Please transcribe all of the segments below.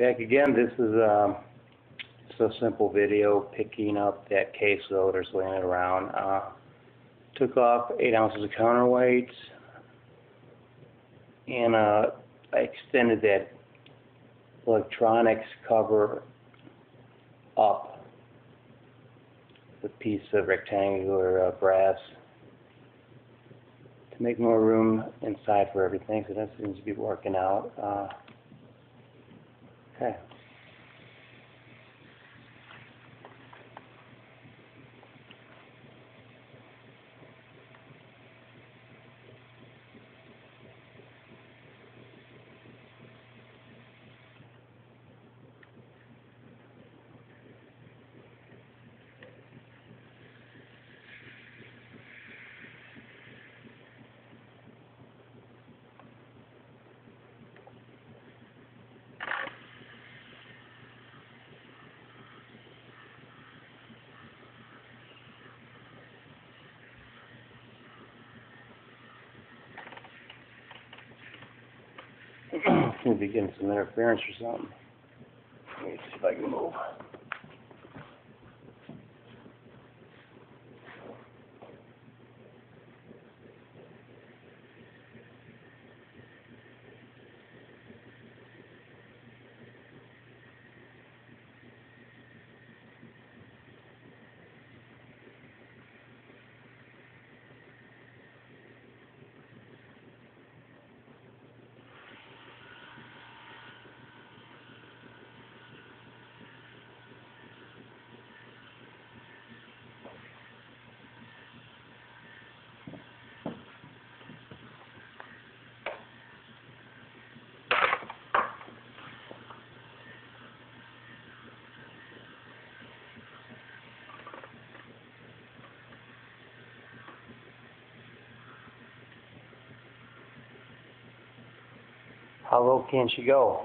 Back again, this is um, just a simple video picking up that case load that's laying around. Uh, took off 8 ounces of counterweights and uh, I extended that electronics cover up the piece of rectangular uh, brass to make more room inside for everything, so that seems to be working out. Uh, okay. To be getting some interference or something. Let me see if I can move. How low can she go?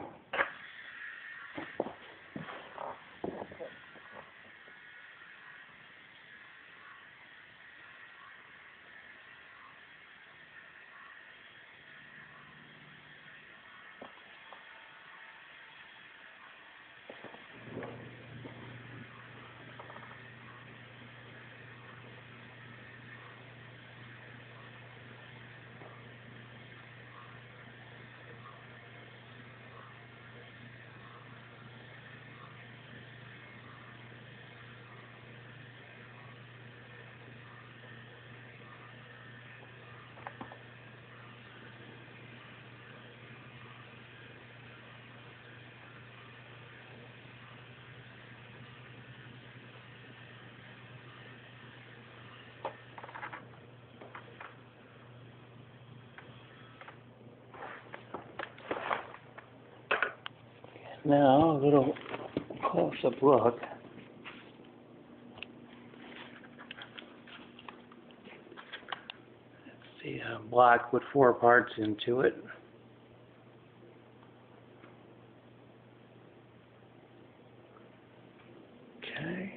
Now, a little close-up look. It's the uh, block with four parts into it. Okay.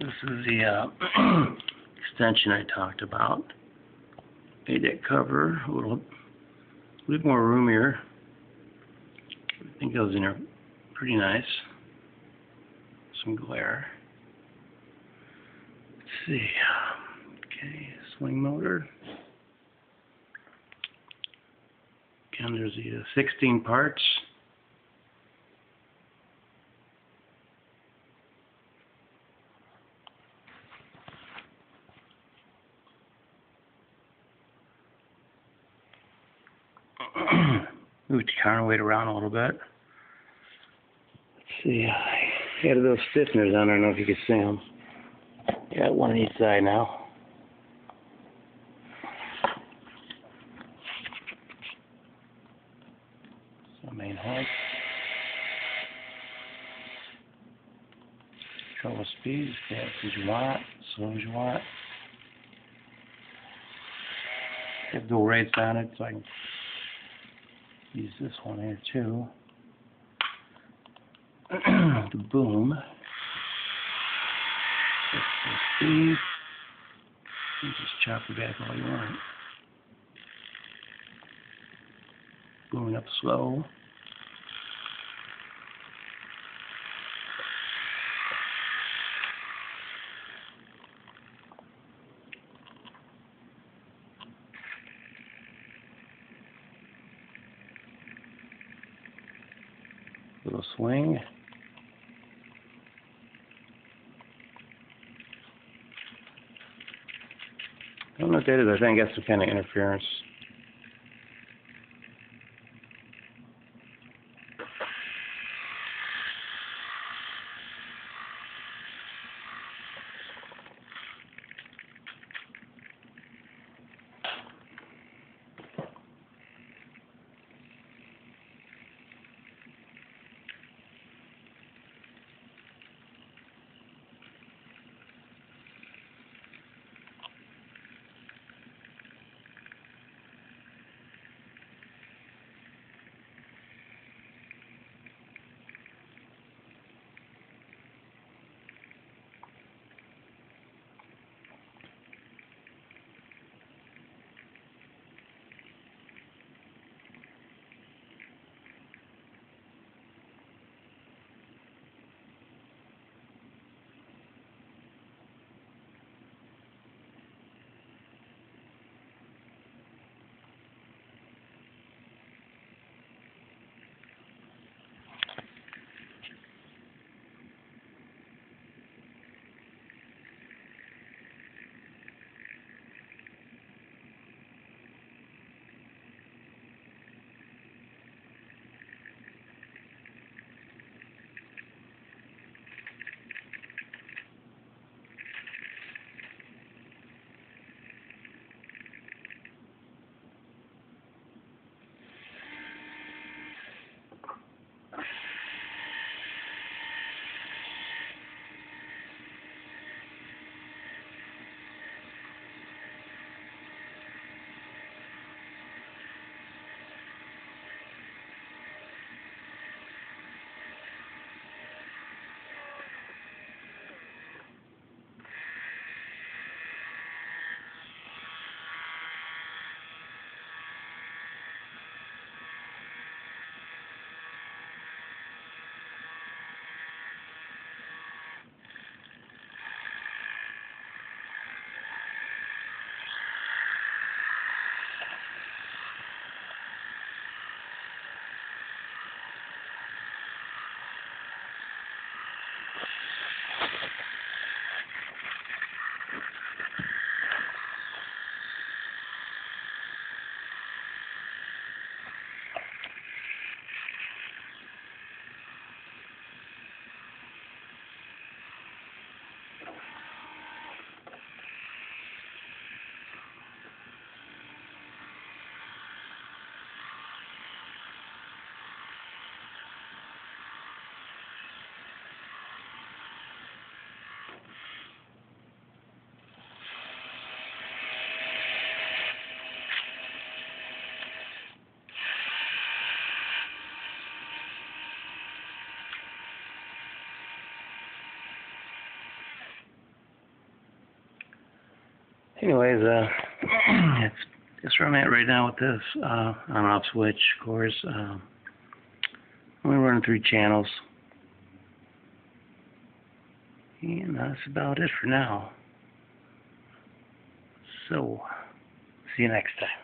This is the uh, extension I talked about. Made that cover a little, a little more roomier. I think goes in there pretty nice. Some glare. Let's see. Okay, swing motor. Again, there's the uh, 16 parts. Move the counterweight around a little bit. Let's see. I had those stiffeners on. I don't know if you can see them. Got one on each side now. So main head. Control speed, fast as you want, slow as you want. Have dual rates on it, so I can use this one here too. the boom. You just chop it back all you want. Booming up slow. Little swing. I don't know if that is. I think that's some kind of interference. Anyways, uh, that's that's where I'm at right now with this uh, on off switch. Of course, uh, I'm running three channels, and that's about it for now. So, see you next time.